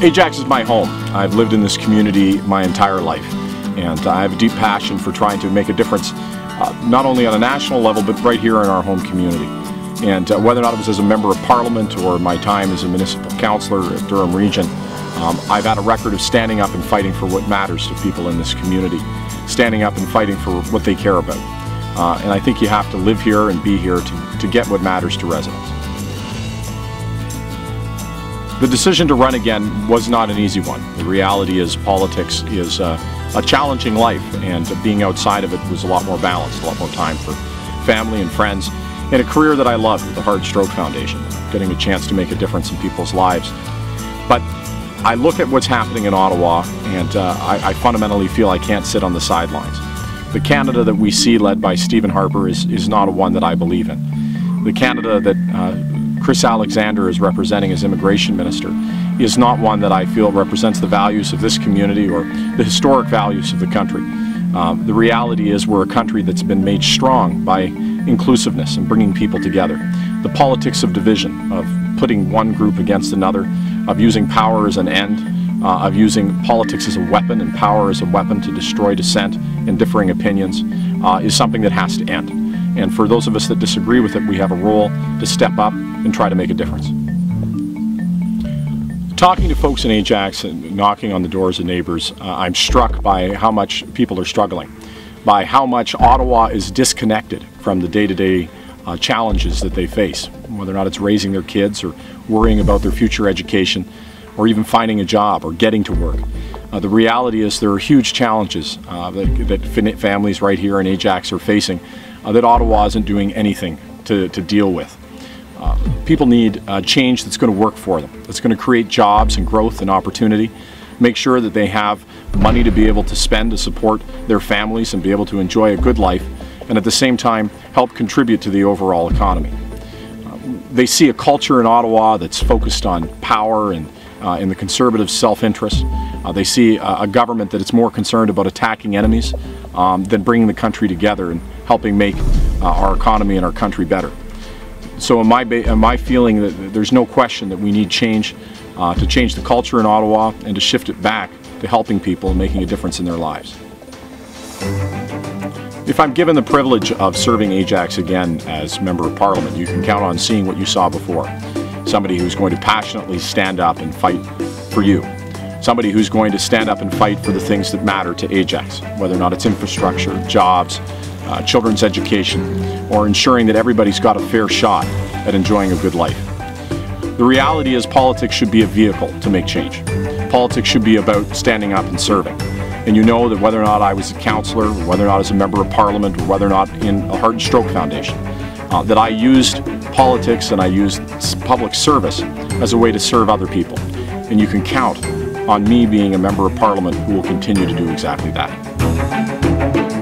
Ajax is my home. I've lived in this community my entire life, and I have a deep passion for trying to make a difference, uh, not only on a national level, but right here in our home community. And uh, whether or not it was as a member of parliament or my time as a municipal councillor at Durham Region, um, I've had a record of standing up and fighting for what matters to people in this community, standing up and fighting for what they care about. Uh, and I think you have to live here and be here to, to get what matters to residents. The decision to run again was not an easy one. The reality is politics is uh, a challenging life and being outside of it was a lot more balanced, a lot more time for family and friends, and a career that I loved with the Heart Stroke Foundation, getting a chance to make a difference in people's lives. But I look at what's happening in Ottawa and uh, I, I fundamentally feel I can't sit on the sidelines. The Canada that we see led by Stephen Harper is, is not a one that I believe in. The Canada that uh, Chris Alexander is representing as immigration minister is not one that I feel represents the values of this community or the historic values of the country. Um, the reality is we're a country that's been made strong by inclusiveness and bringing people together. The politics of division, of putting one group against another, of using power as an end, uh, of using politics as a weapon and power as a weapon to destroy dissent and differing opinions uh, is something that has to end. And for those of us that disagree with it, we have a role to step up and try to make a difference. Talking to folks in Ajax and knocking on the doors of neighbors, uh, I'm struck by how much people are struggling, by how much Ottawa is disconnected from the day-to-day uh, challenges that they face, whether or not it's raising their kids or worrying about their future education or even finding a job or getting to work. Uh, the reality is there are huge challenges uh, that, that families right here in Ajax are facing uh, that Ottawa isn't doing anything to, to deal with. Uh, people need uh, change that's going to work for them, that's going to create jobs and growth and opportunity, make sure that they have money to be able to spend to support their families and be able to enjoy a good life, and at the same time help contribute to the overall economy. Uh, they see a culture in Ottawa that's focused on power and uh, in the conservative self-interest. Uh, they see a, a, government that is more concerned about attacking enemies um, than bringing the country together and helping make uh, our economy and our country better. So in my, in my feeling that there's no question that we need change uh, to change the culture in Ottawa and to shift it back to helping people and making a difference in their lives. If I'm given the privilege of serving Ajax again as Member of Parliament, you can count on seeing what you saw before. Somebody who's going to passionately stand up and fight for you. Somebody who's going to stand up and fight for the things that matter to Ajax, whether or not it's infrastructure, jobs, uh, children's education, or ensuring that everybody's got a fair shot at enjoying a good life. The reality is politics should be a vehicle to make change. Politics should be about standing up and serving. And you know that whether or not I was a councillor, or whether or not I was a member of parliament, or whether or not in a Heart and Stroke Foundation, uh, that I used politics and I used public service as a way to serve other people. And you can count on me being a member of parliament who will continue to do exactly that.